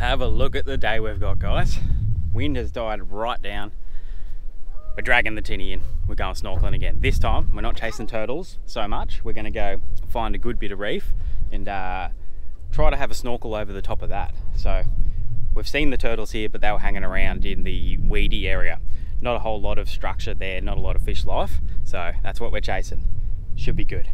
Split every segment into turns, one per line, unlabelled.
Have a look at the day we've got, guys. Wind has died right down. We're dragging the tinny in. We're going snorkeling again. This time, we're not chasing turtles so much. We're gonna go find a good bit of reef and uh, try to have a snorkel over the top of that. So we've seen the turtles here, but they were hanging around in the weedy area. Not a whole lot of structure there, not a lot of fish life. So that's what we're chasing. Should be good.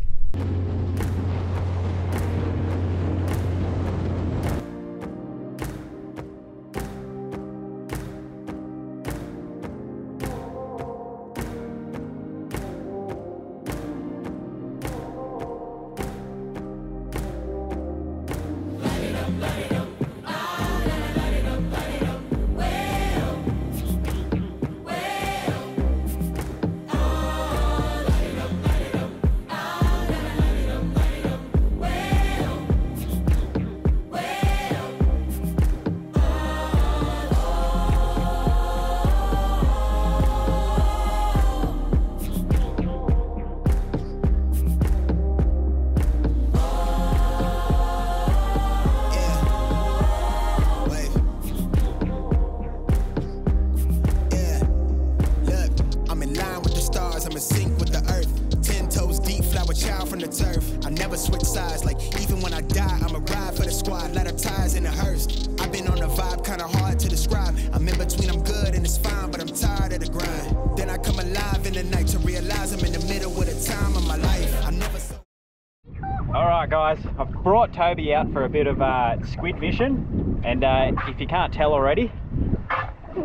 For the squad. Let her ties in the hearse. I've been on a vibe, kinda hard to describe. I'm in between, I'm good and it's fine, but I'm tired of the grind. Then I come alive in the night to realize I'm in the middle of the time of my life. I never so
All right, guys, I've brought Toby out for a bit of uh, squid fishing, and uh, if you can't tell already,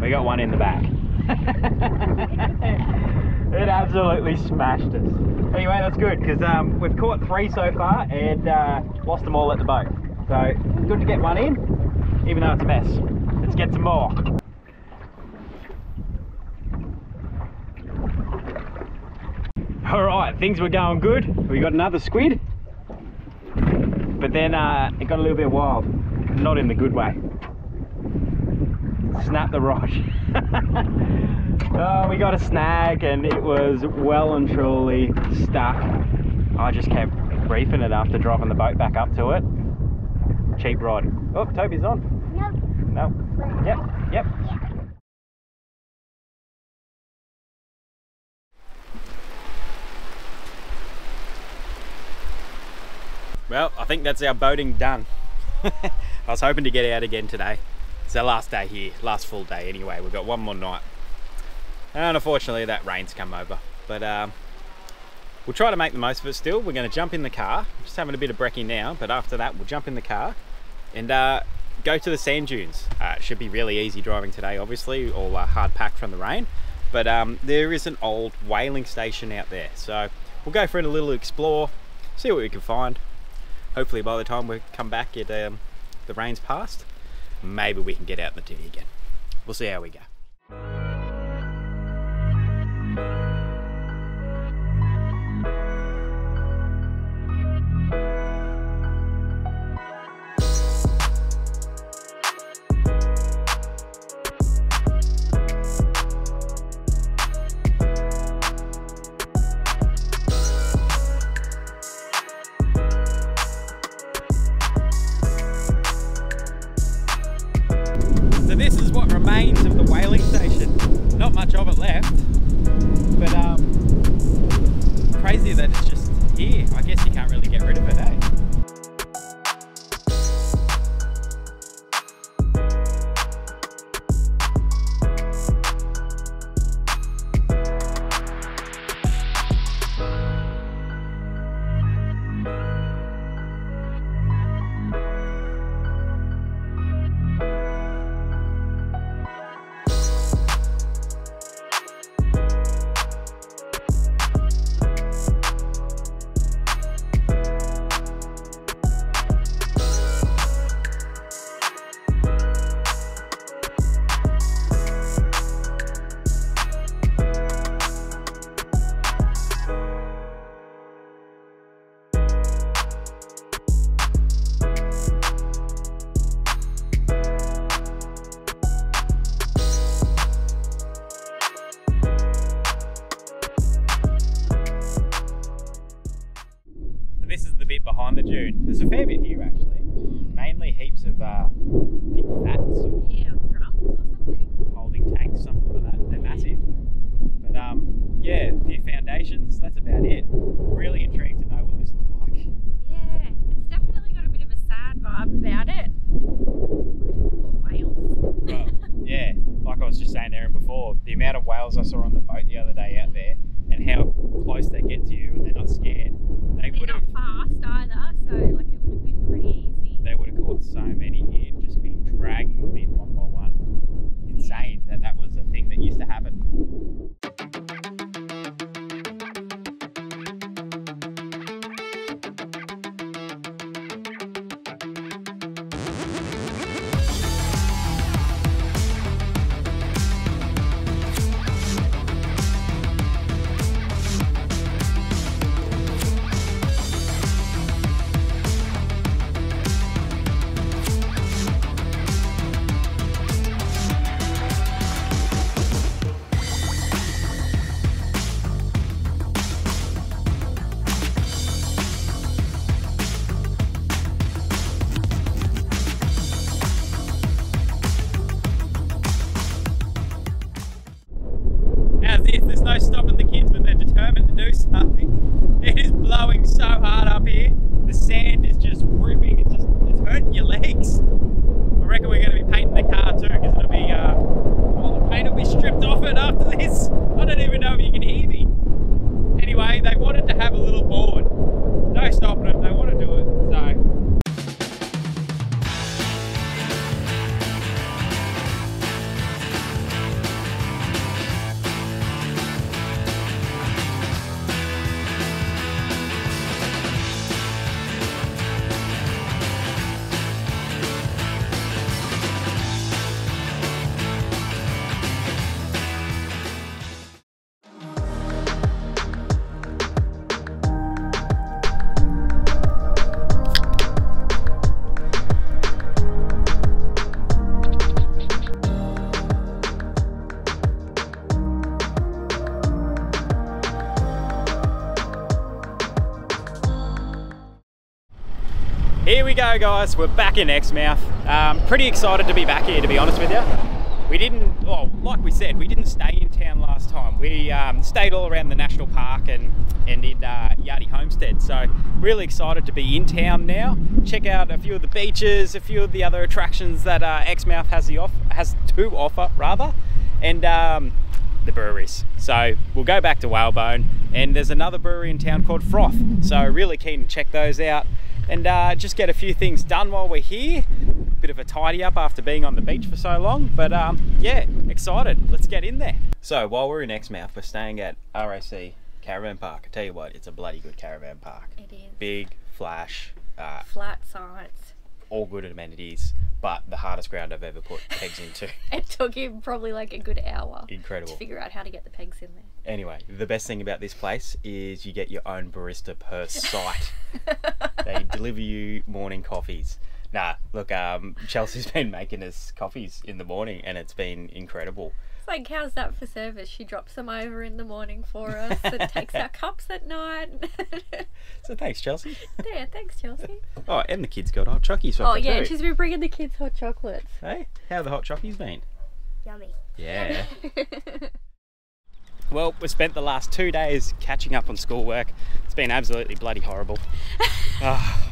we got one in the back. it absolutely smashed us. Anyway, that's good because um, we've caught three so far and uh, lost them all at the boat. So good to get one in, even though it's a mess. Let's get some more. All right, things were going good. We got another squid, but then uh, it got a little bit wild. Not in the good way. Snapped the rod. oh, we got a snag, and it was well and truly stuck. I just kept reefing it after dropping the boat back up to it. Cheap rod. Oh, Toby's on.
Nope.
No. Yep. Yep. Well, I think that's our boating done. I was hoping to get out again today. It's our last day here, last full day anyway. We've got one more night. And unfortunately that rain's come over. But um, we'll try to make the most of it still. We're gonna jump in the car. Just having a bit of brekkie now, but after that we'll jump in the car and uh, go to the sand dunes. Uh, it should be really easy driving today, obviously, all uh, hard packed from the rain. But um, there is an old whaling station out there. So we'll go for a little explore, see what we can find. Hopefully by the time we come back, it, um, the rain's passed. Maybe we can get out in the tinny again. We'll see how we go. Remains of the whaling station. Not much of it left, but um, crazy that it's just here. I guess on the dune. There's a fair bit here actually, mm. mainly heaps of uh, big fats or Guys. We're back in Exmouth. Um, pretty excited to be back here, to be honest with you. We didn't, well, like we said, we didn't stay in town last time. We um, stayed all around the national park and, and in uh, Yardie Homestead. So, really excited to be in town now. Check out a few of the beaches, a few of the other attractions that uh, Exmouth has, the off- has to offer, rather, and um, the breweries. So, we'll go back to Whalebone, and there's another brewery in town called Froth. So, really keen to check those out and uh, just get a few things done while we're here. Bit of a tidy up after being on the beach for so long, but um, yeah, excited. Let's get in there. So while we're in Exmouth, we're staying at RAC Caravan Park. I tell you what, it's a bloody good caravan park.
It is.
Big, flash, uh,
Flat sides.
all good amenities, but the hardest ground I've ever put pegs into.
It took him probably like a good hour
Incredible.
to figure out how to get the pegs in there.
Anyway, the best thing about this place is you get your own barista per site. they deliver you morning coffees. Nah, look, um, Chelsea's been making us coffees in the morning and it's been incredible.
It's like, how's that for service? She drops them over in the morning for us and takes our cups at night.
So thanks, Chelsea.
yeah, thanks, Chelsea.
Oh, and the kids got hot chockies for
Oh, yeah,
too.
she's been bringing the kids hot chocolates.
Hey, how have the hot chockies been?
Yummy.
Yeah. well, we spent the last two days catching up on schoolwork. Been absolutely bloody horrible. Ah.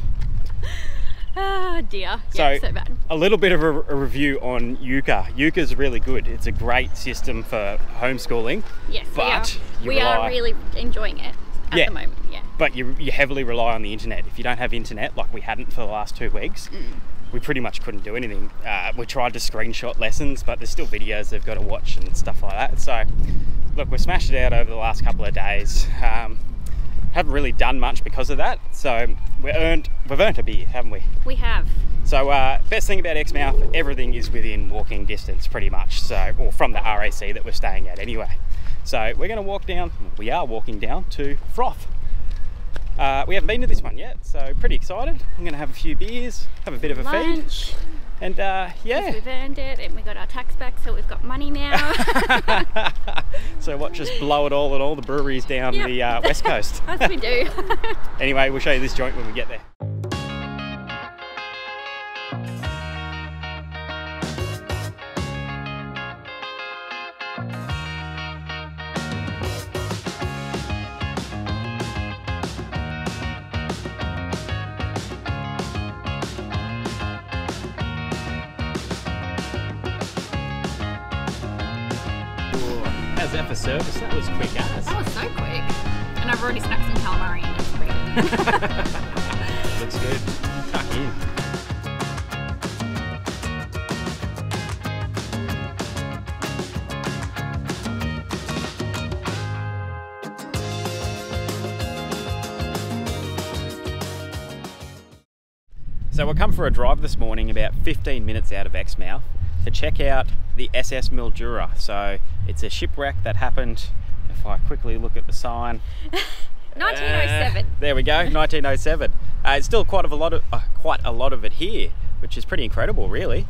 Ah, dear.
So-
Yeah, so bad.
a little bit of a, a review on Euka. Euka's really good. It's a great system for homeschooling,
Yes,
but
we are, we are really enjoying it at
Yeah.
the moment. Yeah.
but you, you heavily rely on the internet. If you don't have internet, like we hadn't for the last two weeks,
Mm.
we pretty much couldn't do anything. Uh, we tried to screenshot lessons, but there's still videos they've got to watch and stuff like that. So, look, we smashed it out over the last couple of days. Um, haven't really done much because of that. So we earned we've earned a beer, haven't we?
We have.
So uh, best thing about Exmouth, everything is within walking distance, pretty much. So, or from the RAC that we're staying at, anyway. So we're going to walk down. We are walking down to Froth. Uh, we haven't been to this one yet, so pretty excited. I'm going to have a few beers, have a bit of a feed,
Lunch.
And uh, yeah.
We've earned it and we got our tax back, so we've got money now.
so watch us blow it all at all the breweries down
Yep.
the uh, west coast.
As we do.
anyway, we'll show you this joint when we get there. How's that for service? That was quick as.
That was so quick. And I've already snuck some calamari in. It's pretty good.
Looks good. Tuck in. So we'll come for a drive this morning about 15 minutes out of Exmouth to check out the SS Mildura. So it's a shipwreck that happened, if I quickly look at the sign,
1907.
uh, there we go, 1907. Uh, it's still quite of a lot of uh, quite a lot of it here, which is pretty incredible, really.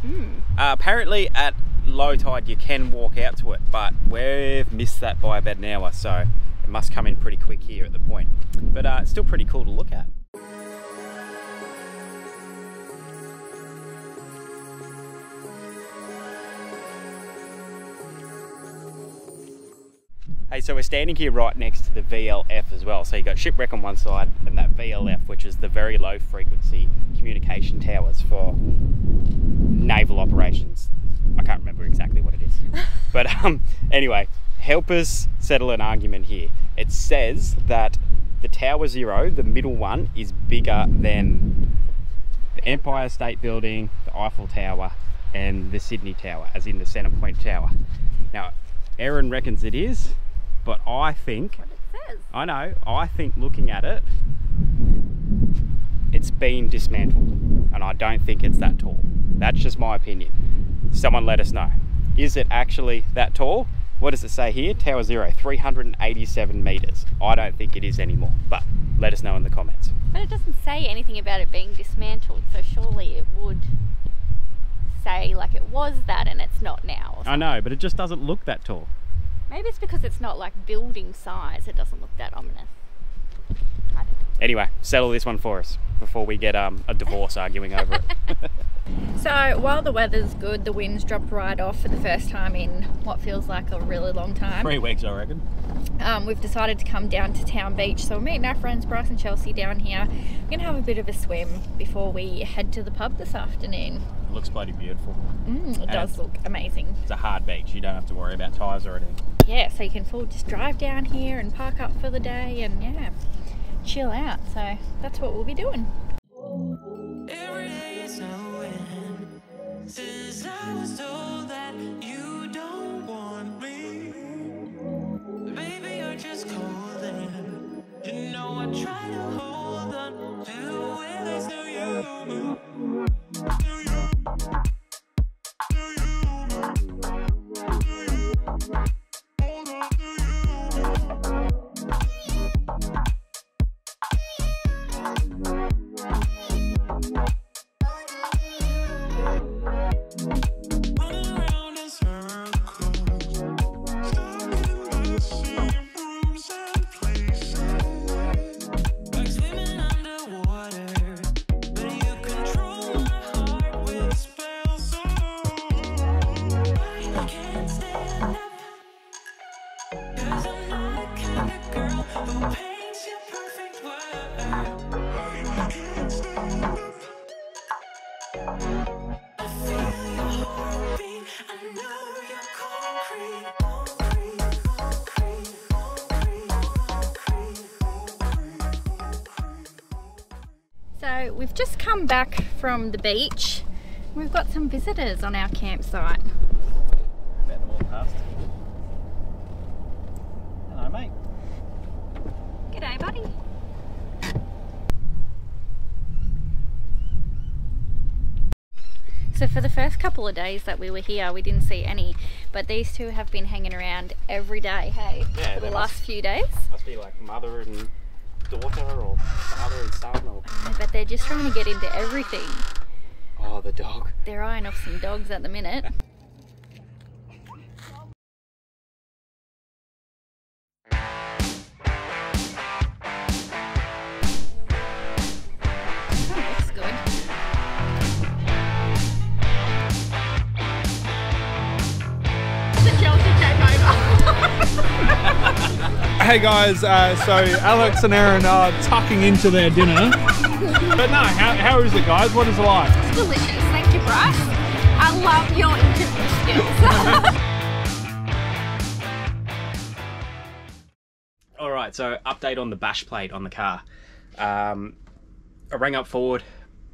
Uh, apparently, at low tide you can walk out to it, but we've missed that by about an hour, so it must come in pretty quick here at the point. But uh, it's still pretty cool to look at. So we're standing here right next to the VLF as well. So you got shipwreck on one side and that VLF, which is the very low frequency communication towers for naval operations. I can't remember exactly what it is. but um, anyway, help us settle an argument here. It says that the Tower Zero, the middle one, is bigger than the Empire State Building, the Eiffel Tower, and the Sydney Tower, as in the Centre Point Tower. Now, Aaron reckons it is, but I think. I know, I think looking at it, it's been dismantled, and I don't think it's that tall. That's just my opinion. Someone let us know. Is it actually that tall? What does it say here? Tower Zero, 387 metres. I don't think it is anymore, but let us know in the comments.
But it doesn't say anything about it being dismantled, so surely it would say like it was that and it's not now.
I know, but it just doesn't look that tall.
Maybe it's because it's not like building size, it doesn't look that ominous. I don't know.
Anyway, settle this one for us before we get um, a divorce arguing over it.
So while the weather's good, the winds dropped right off for the first time in what feels like a really long time.
Three weeks, I reckon.
Um, we've decided to come down to Town Beach, so we're meeting our friends Bryce and Chelsea down here. We're gonna have a bit of a swim before we head to the pub this afternoon.
It looks bloody beautiful.
Mm, it
And
does look amazing.
It's a hard beach. You don't have to worry about tyres or anything.
Yeah, so you can full just drive down here and park up for the day and yeah, chill out. So that's what we'll be doing.
So
we've just come back from the beach. We've got some visitors on our campsite.
About to walk past. Hello, mate.
G'day, buddy. So for the first couple of days that we were here, we didn't see any, but these two have been hanging around every day, hey,
Yeah,
for the last
must-
few days.
Must be like mother and daughter or father and son or.
But they're just trying to get into everything.
Oh, the dog.
They're eyeing off some dogs at the minute.
Hey guys, uh, so Alex and Aaron are tucking into their dinner. but no, how, how is it, guys? What is it like?
It's Delicious. Thank you, Bryce. I love your interview skills.
right, so update on the bash plate on the car. Um, I rang up Ford,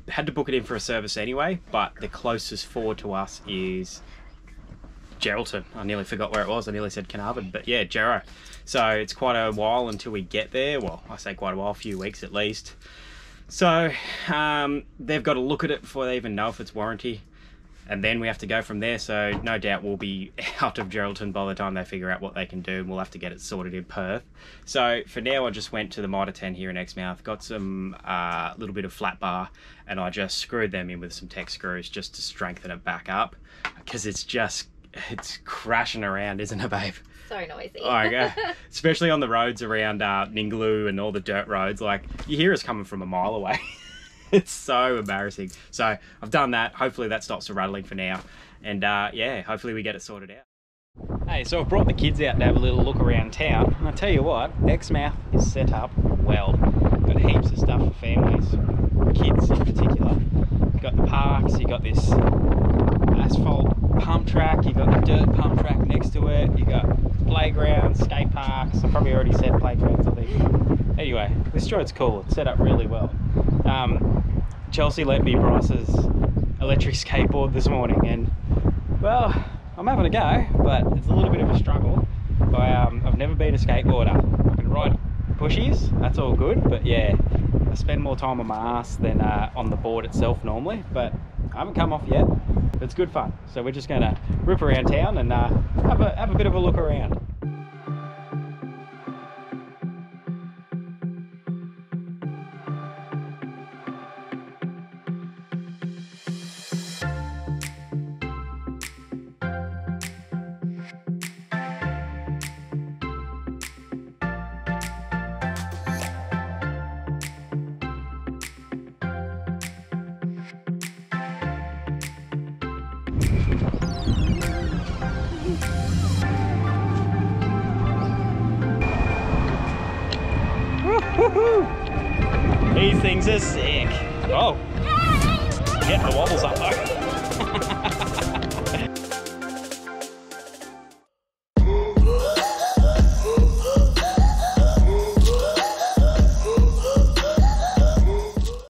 had to book it in for a service anyway, but the closest Ford to us is Geraldton. I nearly forgot where it was. I nearly said Carnarvon, but yeah, Gero. So it's quite a while until we get there. Well, I say quite a while, a few weeks at least. So um, they've got to look at it before they even know if it's warranty. And then we have to go from there. So no doubt we'll be out of Geraldton by the time they figure out what they can do. And we'll have to get it sorted in Perth. So for now, I just went to the Mitre 10 here in Exmouth, got some uh, little bit of flat bar, and I just screwed them in with some tech screws just to strengthen it back up because it's just it's crashing around, isn't it, babe?
So noisy.
Oh, okay. Especially on the roads around uh, Ningaloo and all the dirt roads. Like, you hear us coming from a mile away. it's so embarrassing. So, I've done that. Hopefully, that stops the rattling for now. And uh, yeah, hopefully, we get it sorted out. Hey, so I've brought the kids out to have a little look around town. And I tell you what, Exmouth is set up well. Got heaps of stuff for families, kids in particular. You've got the parks, you got this asphalt pump track, you got the dirt pump track next to it, you've got playgrounds, skate parks. I probably already said playgrounds, I think. Anyway, this joint's cool. It's set up really well. Um, Chelsea lent me Bryce's electric skateboard this morning, and well, I'm having a go, but it's a little bit of a struggle. I, um, I've never been a skateboarder. I can ride pushies, that's all good, but yeah, I spend more time on my ass than uh, on the board itself normally, but I haven't come off yet. It's good fun. So we're just gonna rip around town and uh, have, a, have a bit of a look around. These things are sick. Oh, getting the wobbles up though.